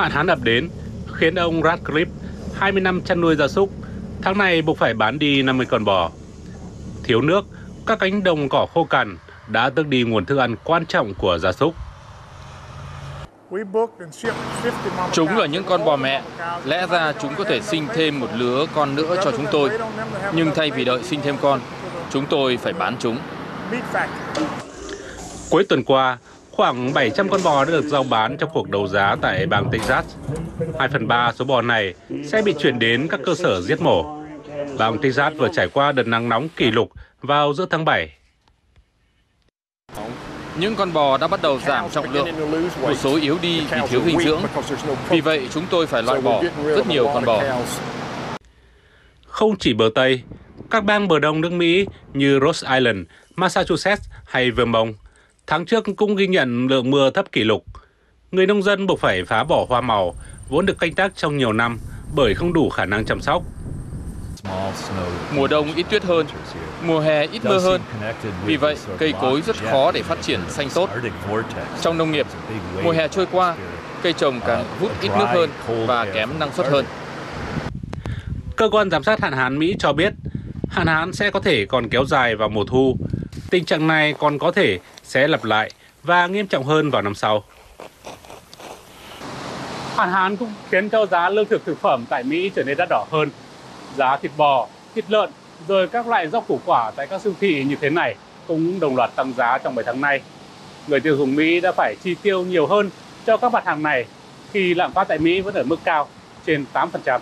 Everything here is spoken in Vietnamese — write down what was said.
Hạn hán ập đến khiến ông Radcliffe, 20 năm chăn nuôi gia súc, tháng này buộc phải bán đi 50 con bò. Thiếu nước, các cánh đồng cỏ khô cằn đã tước đi nguồn thức ăn quan trọng của gia súc. Chúng là những con bò mẹ. Lẽ ra chúng có thể sinh thêm một lứa con nữa cho chúng tôi. Nhưng thay vì đợi sinh thêm con, chúng tôi phải bán chúng. Cuối tuần qua, khoảng 700 con bò đã được giao bán trong cuộc đấu giá tại bang Texas. 2 phần 3 số bò này sẽ bị chuyển đến các cơ sở giết mổ. Bang Texas vừa trải qua đợt nắng nóng kỷ lục vào giữa tháng 7. Những con bò đã bắt đầu giảm trọng lượng, một số yếu đi vì thiếu dinh dưỡng. Vì vậy, chúng tôi phải loại bỏ rất nhiều con bò. Không chỉ bờ Tây, các bang bờ Đông nước Mỹ như Rhode Island, Massachusetts hay Vermont tháng trước cũng ghi nhận lượng mưa thấp kỷ lục. Người nông dân buộc phải phá bỏ hoa màu vốn được canh tác trong nhiều năm bởi không đủ khả năng chăm sóc. Mùa đông ít tuyết hơn, mùa hè ít mưa hơn. Vì vậy, cây cối rất khó để phát triển xanh tốt. Trong nông nghiệp, mùa hè trôi qua, cây trồng càng hút ít nước hơn và kém năng suất hơn. Cơ quan giám sát hạn hán Mỹ cho biết, hạn hán sẽ có thể còn kéo dài vào mùa thu. Tình trạng này còn có thể sẽ lặp lại và nghiêm trọng hơn vào năm sau. Hạn hán cũng khiến cho giá lương thực thực phẩm tại Mỹ trở nên đắt đỏ hơn. Giá thịt bò, thịt lợn, rồi các loại rau củ quả tại các siêu thị như thế này cũng đồng loạt tăng giá trong 7 tháng nay. Người tiêu dùng Mỹ đã phải chi tiêu nhiều hơn cho các mặt hàng này khi lạm phát tại Mỹ vẫn ở mức cao trên 8%.